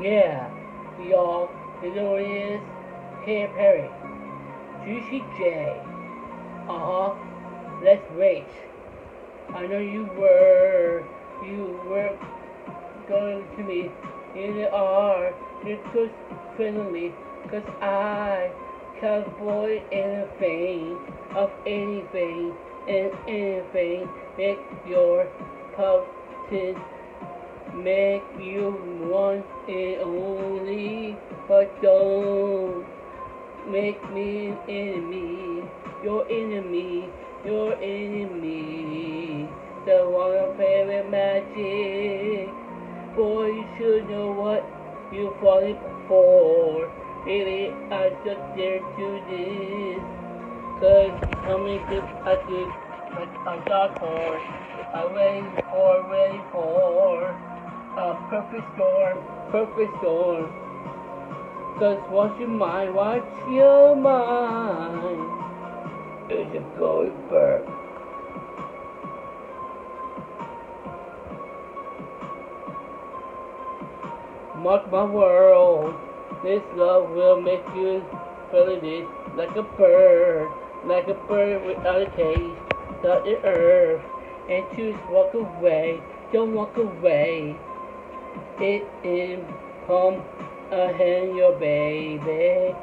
Yeah, it is, Katy Perry, Juicy J. Uh-huh, let's race. I know you were, you were going to me in the R, just friendly, cause I, cowboy anything, of anything, and anything, make your pumpkin make you one and only, but don't make me an enemy, your enemy, your enemy. Wanna play with magic, boy, you should know what you're falling for. Really, I just dare to this, cause coming to I like a dark horse. I'm waiting for, waiting for a perfect storm, perfect storm. Cause watch your mind, watch your mind? It's a going bird. Mark my world, this love will make you feel it like a bird, like a bird without a cage, without the earth, and choose walk away, don't walk away. It is come ahead your baby.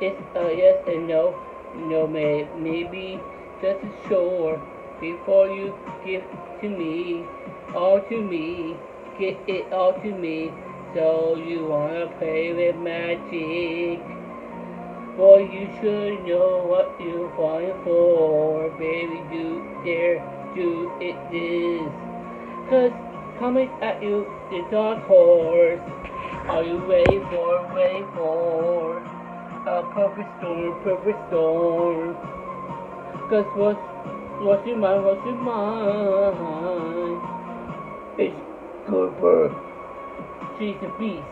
It's a yes and no, no may maybe just a sure before you give to me, all to me, get it all to me. So you wanna play with magic? Boy, you should know what you're falling for, baby. Do dare do it this, cause coming at you, the dark horse. Are you ready for, ready for a perfect storm, perfect storm? Cause what's, what's your mind, what's your mind? It's bird. She's a beast.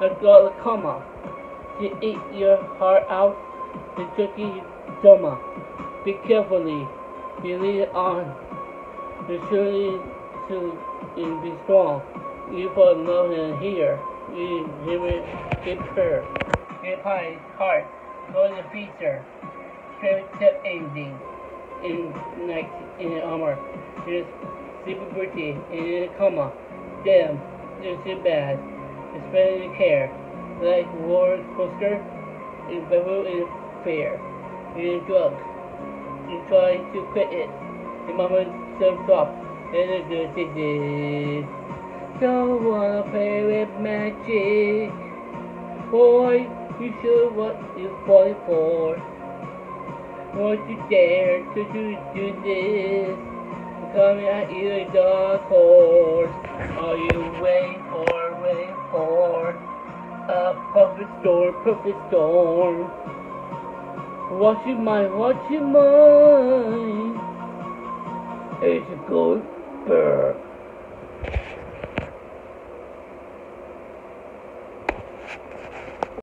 A girl, a comma. She ate your heart out. The tricky dumber. Be carefully. You lead on. You surely to be strong. You in love and here. You give it, get her. Get pie, heart. Go to the feature. Straight tip ending. In night in armor. Just sleepy birthday and in a coma. Damn, this is bad. It's better than care. Like war coaster and bevel and fair. And drugs. You try to quit it. The mama serves up and a good to do. Don't wanna play with magic. Boy, you sure what you're falling for. Won't you dare to do, do this? I'm coming at you, dark horse. Are you waiting for, waiting for a perfect storm, perfect storm? What's your mind, what's your mind? It's a good bird.